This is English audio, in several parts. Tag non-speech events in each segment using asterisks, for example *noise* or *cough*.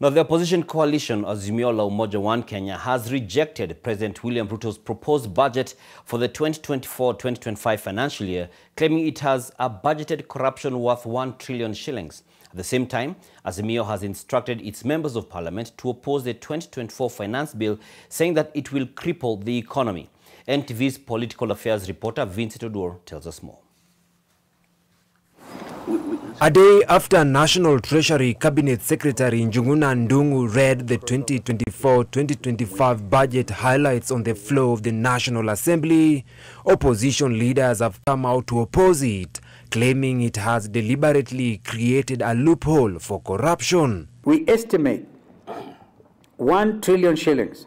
Now, the opposition coalition, Azimio la Umoja One Kenya, has rejected President William Ruto's proposed budget for the 2024-2025 financial year, claiming it has a budgeted corruption worth 1 trillion shillings. At the same time, Azimio has instructed its members of parliament to oppose the 2024 finance bill, saying that it will cripple the economy. NTV's political affairs reporter Vincent Odur tells us more. A day after National Treasury Cabinet Secretary Njuguna Ndungu read the 2024-2025 budget highlights on the floor of the National Assembly, opposition leaders have come out to oppose it, claiming it has deliberately created a loophole for corruption. We estimate 1 trillion shillings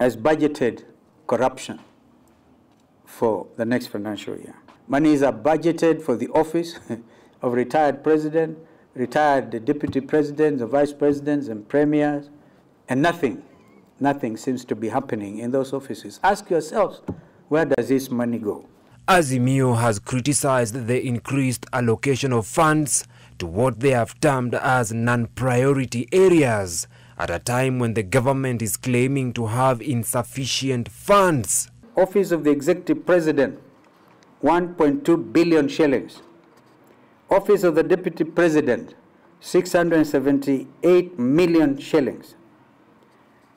as budgeted corruption for the next financial year. Monies are budgeted for the office *laughs* of retired president, retired deputy presidents, the vice presidents, and premiers, and nothing, nothing seems to be happening in those offices. Ask yourselves, where does this money go? Azimio has criticized the increased allocation of funds to what they have termed as non-priority areas at a time when the government is claiming to have insufficient funds. Office of the Executive President, 1.2 billion shillings. Office of the Deputy President, 678 million shillings.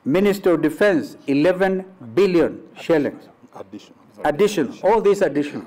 Minister of Defense, 11 billion shillings. Additional. Addition, all these additional.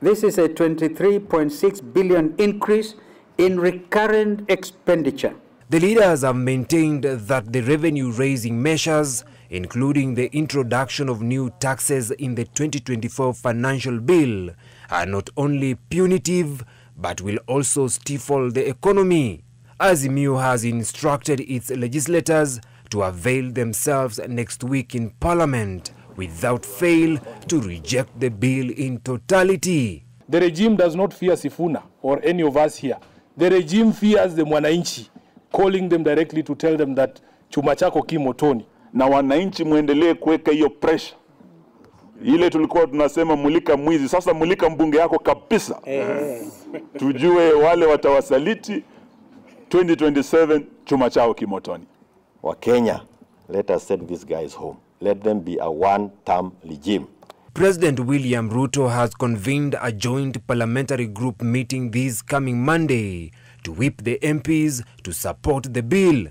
This is a 23.6 billion increase in recurrent expenditure. The leaders have maintained that the revenue-raising measures, including the introduction of new taxes in the 2024 financial bill, are not only punitive but will also stifle the economy. Azimio has instructed its legislators to avail themselves next week in Parliament without fail to reject the bill in totality. The regime does not fear Sifuna or any of us here. The regime fears the mwananchi, calling them directly to tell them that chuma chako ki motoni. Na wananchi mwendelee kuweka hiyo pressure ile tulikuwa tunasema mulika mwizi, sasa mulika mbunge yako kabisa, Yes. tujue wale watawasaliti 2027 chuma chao kimotoni. Wakenya, let us send these guys home. Let them be a one-term regime. President William Ruto has convened a joint parliamentary group meeting this coming Monday to whip the MPs to support the bill.